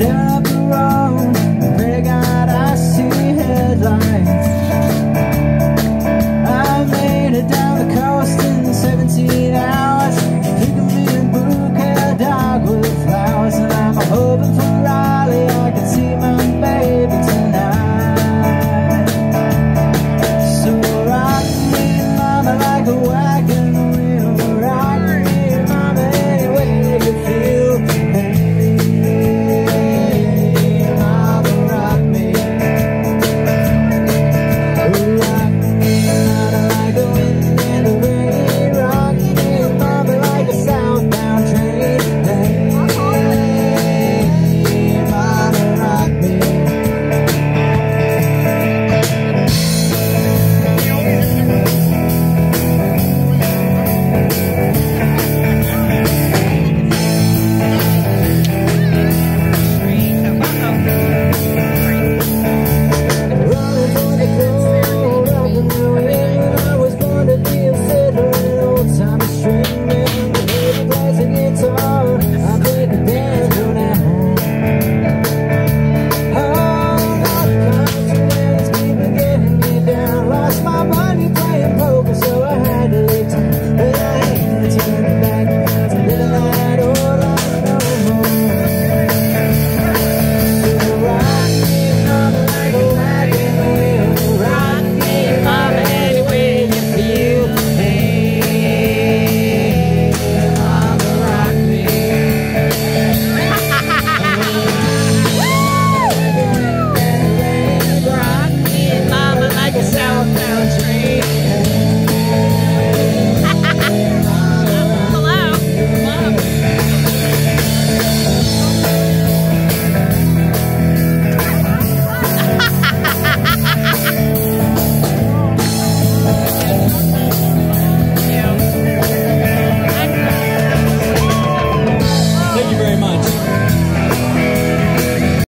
Yeah.